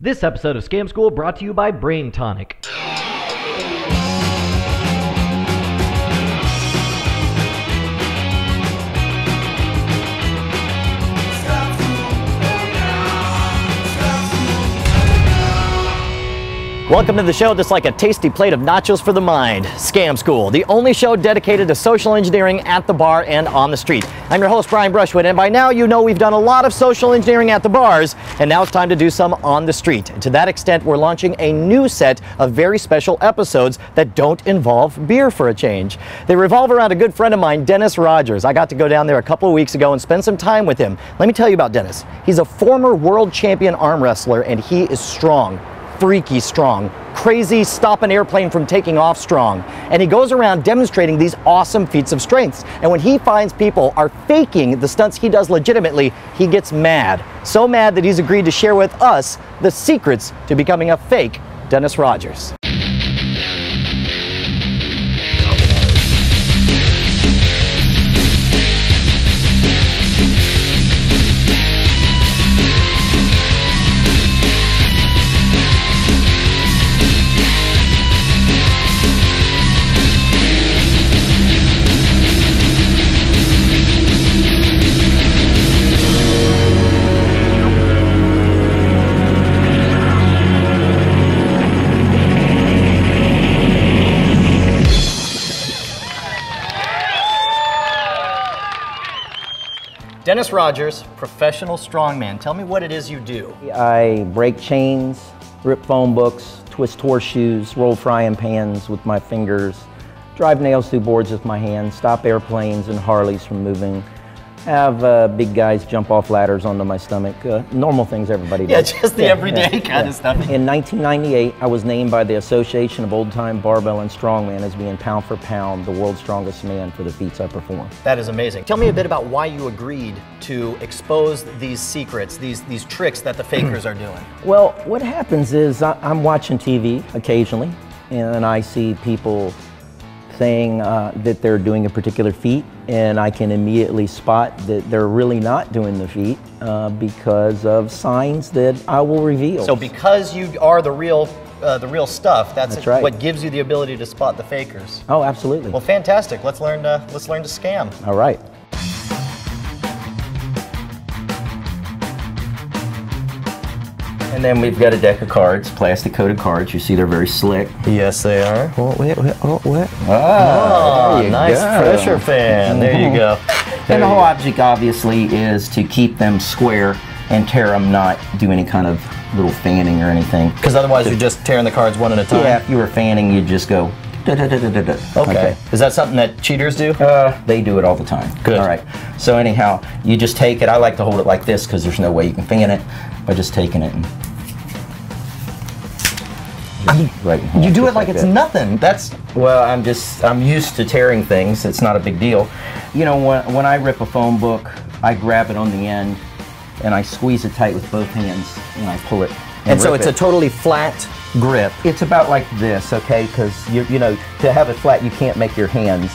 This episode of Scam School brought to you by Brain Toniq. Welcome to the show that's like a tasty plate of nachos for the mind, Scam School, the only show dedicated to social engineering at the bar and on the street. I'm your host, Brian Brushwood, and by now you know we've done a lot of social engineering at the bars, and now it's time to do some on the street. And to that extent, we're launching a new set of very special episodes that don't involve beer for a change. They revolve around a good friend of mine, Dennis Rogers. I got to go down there a couple of weeks ago and spend some time with him. Let me tell you about Dennis. He's a former world champion arm wrestler, and he is strong freaky strong, crazy stop an airplane from taking off strong. And he goes around demonstrating these awesome feats of strength. And when he finds people are faking the stunts he does legitimately, he gets mad. So mad that he's agreed to share with us the secrets to becoming a fake Dennis Rogers. Dennis Rogers, professional strongman. Tell me what it is you do. I break chains, rip phone books, twist horseshoes, roll frying pans with my fingers, drive nails through boards with my hands, stop airplanes and Harleys from moving, have uh, big guys jump off ladders onto my stomach. Uh, normal things everybody does. Yeah, just the everyday yeah, kind yeah. of stuff. In 1998, I was named by the Association of Old Time Barbell and Strongman as being pound for pound the world's strongest man for the feats I perform. That is amazing. Tell me a bit about why you agreed to expose these secrets, these these tricks that the fakers are doing. Well, what happens is I, I'm watching TV occasionally, and I see people saying uh, that they're doing a particular feat, and I can immediately spot that they're really not doing the feat uh, because of signs that I will reveal. So because you are the real uh, the real stuff. That's, that's right. what gives you the ability to spot the fakers. Oh, absolutely. Well, fantastic. Let's learn to let's learn to scam. All right. And then we've got a deck of cards, plastic coated cards. You see they're very slick. Yes, they are. Oh, wait, wait, oh, what? Ah, oh, nice go. pressure fan. There you go. There and the whole go. object obviously is to keep them square and tear them, not do any kind of little fanning or anything. Because otherwise you're just tearing the cards one at a time. Yeah, if you were fanning, you'd just go Da, da, da, okay. okay. Is that something that cheaters do? Uh, they do it all the time. Good. All right. So anyhow, you just take it. I like to hold it like this because there's no way you can fan it by just taking it and right. You do it like, like it's that. nothing. That's well, I'm just I'm used to tearing things. It's not a big deal. You know, when when I rip a phone book, I grab it on the end and I squeeze it tight with both hands and I pull it. And, and so it's it. a totally flat grip. It's about like this, okay? Because you you know to have it flat, you can't make your hands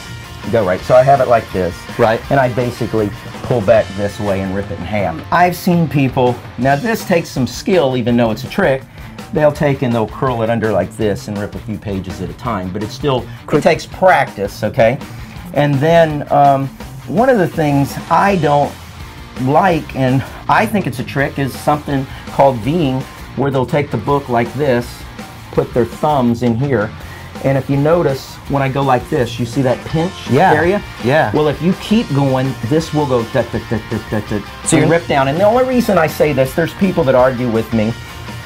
go right. So I have it like this, right? And I basically pull back this way and rip it in half. I've seen people. Now this takes some skill, even though it's a trick they'll take and they'll curl it under like this and rip a few pages at a time. But it still it takes practice, okay? And then um, one of the things I don't like, and I think it's a trick, is something called Ving, where they'll take the book like this, put their thumbs in here, and if you notice, when I go like this, you see that pinch yeah. area? Yeah. Well, if you keep going, this will go da, da, da, da, da, da, so you rip down. And the only reason I say this, there's people that argue with me.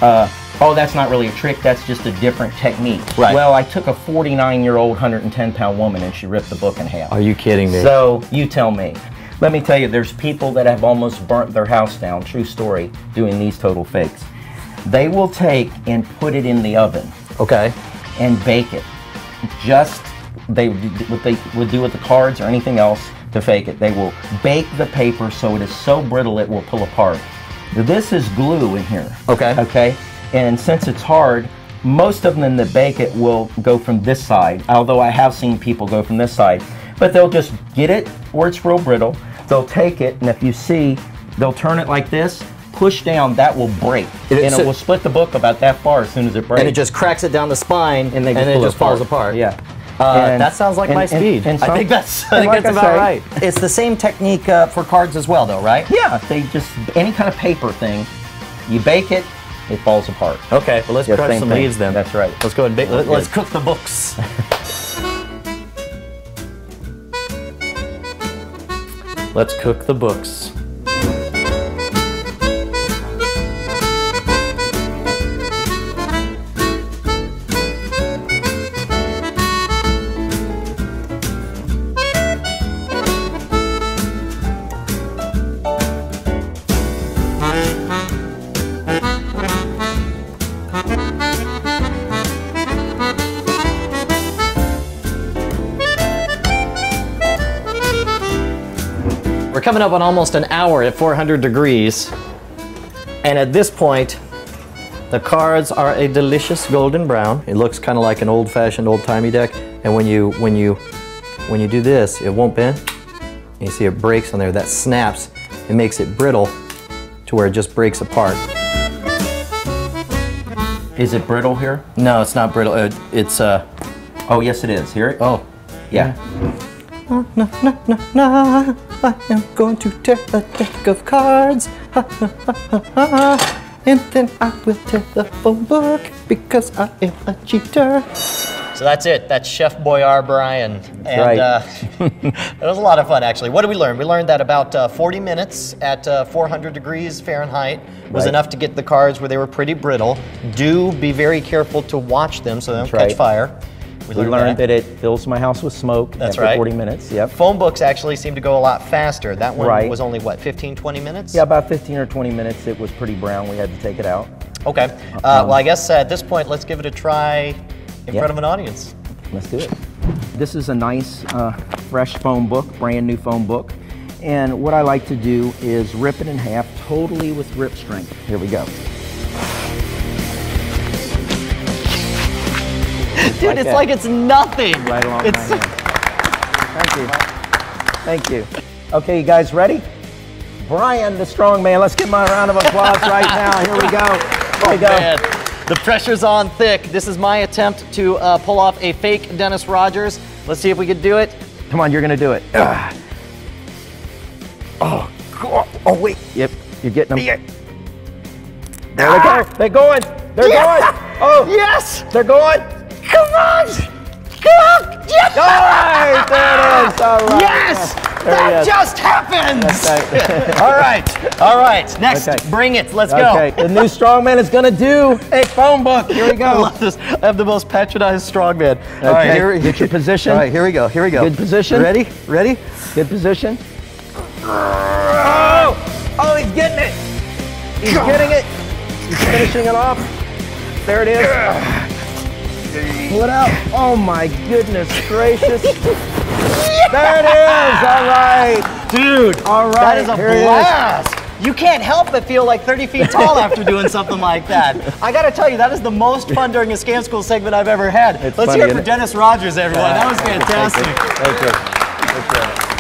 Uh, oh, that's not really a trick, that's just a different technique. Right. Well, I took a 49 year old, 110 pound woman and she ripped the book in half. Are you kidding me? So, you tell me. Let me tell you, there's people that have almost burnt their house down, true story, doing these total fakes. They will take and put it in the oven. Okay. And bake it. Just, they what they would do with the cards or anything else to fake it. They will bake the paper so it is so brittle it will pull apart. This is glue in here. Okay. Okay. And since it's hard, most of them that bake it will go from this side, although I have seen people go from this side. But they'll just get it where it's real brittle. They'll take it, and if you see, They'll turn it like this, push down, that will break. It- and so- it will split the book about that far as soon as it breaks. And it just cracks it down the spine, and, they then it just falls apart. Yeah. Uh, And- that sounds like and- my and- speed. and I think that's, I think like that's I about say- right. It's the same technique uh, for cards as well, though, right? Yeah, they just, any kind of paper thing, you bake it, it falls apart. Okay, well let's Yeah, crush some thing. leaves then. That's right. Let's go and ba- let, let's cook the books. let's cook the books. Coming up on almost an hour at 400 degrees. And at this point, the cards are a delicious golden brown. It looks kind of like an old-fashioned, old-timey deck. And when you when you when you do this, it won't bend. And you see it breaks on there. That snaps. It makes it brittle to where it just breaks apart. Is it brittle here? No, it's not brittle. It, it's uh Oh, yes, it is. Here? oh. yeah. Na, I am going to tear a deck of cards. Ha, ha, ha, ha, ha. And then I will tear the phone book because I am a cheater. So that's it. That's Chef Boyar Brian. And right. uh, it was a lot of fun, actually. What did we learn? We learned that about uh, 40 minutes at uh, 400 degrees Fahrenheit was Right. enough to get the cards where they were pretty brittle. Do be very careful to watch them so they don't That's catch right. fire. We learned that it fills my house with smoke That's after right. 40 minutes. Yep. Phone books actually seem to go a lot faster. That one Right. was only, what, 15, 20 minutes? Yeah, about 15 or 20 minutes. It was pretty brown. We had to take it out. Okay. Uh, well, I guess uh, at this point, let's give it a try in Yeah. front of an audience. Let's do it. This is a nice, uh, fresh phone book, brand new phone book. And what I like to do is rip it in half totally with rip strength. Here we go. Dude, Like it's that. like it's nothing. Right along It's, my. Thank you. Thank you. Okay, you guys ready? Brian, the strong man. Let's give him a round of applause right now. Here we go. Here we go. Man, the pressure's on thick. This is my attempt to uh, pull off a fake Dennis Rogers. Let's see if we can do it. Come on, you're gonna do it. Ah. Oh, cool. oh wait. Yep, you're getting them. There they go. They're going. They're Yes! going. Oh, Yes! they're going. Come on! Come on! Yes! All right, there it is. All right. Yes! He just happened! right. all right, all right. Next, Okay. bring it. Let's go. Okay, the new strongman is gonna do a phone book. Here we I go. love this. I have the most patronized strongman. All right, Okay, here, get your position. All right, here we go. Here we go. Good position. Ready? Ready? Good position. Oh, oh, he's getting it. He's getting it. He's finishing it off. There it is. Pull it out. Oh my goodness gracious. There it is. All right. Dude, All right. that is a here is. blast. You can't help but feel like 30 feet tall after doing something like that. I gotta tell you, that is the most fun during a scam school segment I've ever had. It's Let's funny, hear it for? Dennis Rogers, everyone. That was fantastic. Thank you.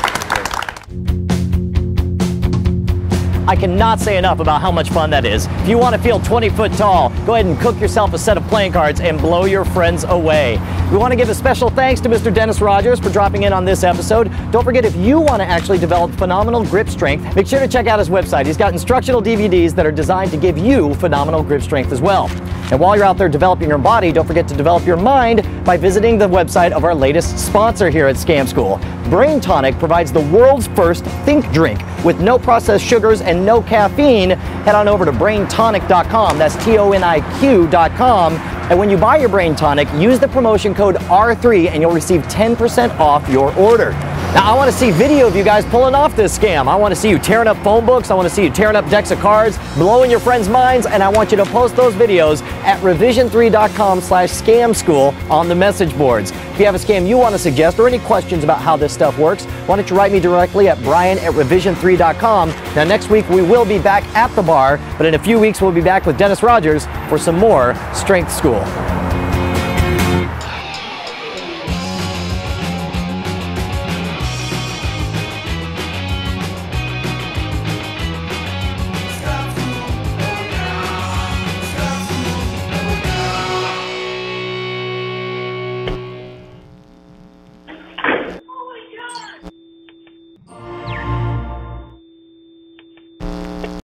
I cannot say enough about how much fun that is. If you want to feel 20 foot tall, go ahead and cook yourself a set of playing cards and blow your friends away. We want to give a special thanks to Mr. Dennis Rogers for dropping in on this episode. Don't forget, if you want to actually develop phenomenal grip strength, make sure to check out his website. He's got instructional DVDs that are designed to give you phenomenal grip strength as well. And while you're out there developing your body, don't forget to develop your mind by visiting the website of our latest sponsor here at Scam School. Brain Toniq provides the world's first think drink with no processed sugars and no caffeine. Head on over to braintoniq.com. That's T O N I Q.com. And when you buy your Brain Toniq, use the promotion code R3 and you'll receive 10% off your order. Now, I want to see video of you guys pulling off this scam. I want to see you tearing up phone books. I want to see you tearing up decks of cards, blowing your friends' minds, and I want you to post those videos at revision3.com slash scam school on the message boards. If you have a scam you want to suggest or any questions about how this stuff works, why don't you write me directly at brian at revision3.com. Now, next week we will be back at the bar, but in a few weeks we'll be back with Dennis Rogers for some more Strength School.